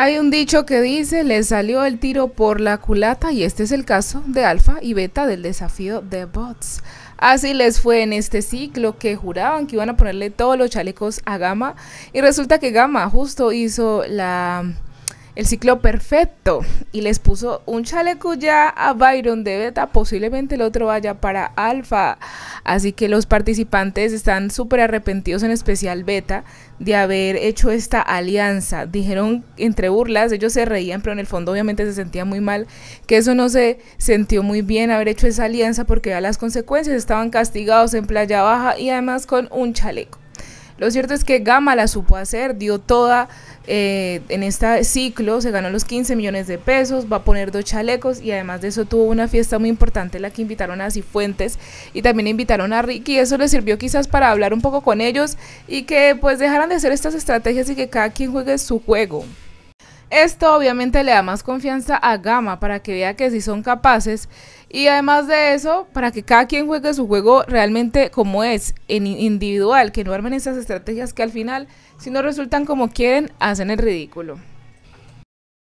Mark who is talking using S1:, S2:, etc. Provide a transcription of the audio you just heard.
S1: Hay un dicho que dice, le salió el tiro por la culata y este es el caso de Alfa y Beta del desafío de bots. Así les fue en este ciclo que juraban que iban a ponerle todos los chalecos a Gama y resulta que Gama justo hizo la el ciclo perfecto y les puso un chaleco ya a Byron de beta, posiblemente el otro vaya para alfa. Así que los participantes están súper arrepentidos, en especial beta, de haber hecho esta alianza. Dijeron entre burlas, ellos se reían, pero en el fondo obviamente se sentían muy mal, que eso no se sintió muy bien haber hecho esa alianza porque ya las consecuencias estaban castigados en Playa Baja y además con un chaleco. Lo cierto es que Gama la supo hacer, dio toda eh, en este ciclo, se ganó los 15 millones de pesos, va a poner dos chalecos y además de eso tuvo una fiesta muy importante en la que invitaron a Cifuentes y también invitaron a Ricky. Eso le sirvió quizás para hablar un poco con ellos y que pues dejaran de hacer estas estrategias y que cada quien juegue su juego. Esto obviamente le da más confianza a Gama para que vea que sí son capaces y además de eso, para que cada quien juegue su juego realmente como es, en individual, que no armen esas estrategias que al final, si no resultan como quieren, hacen el ridículo.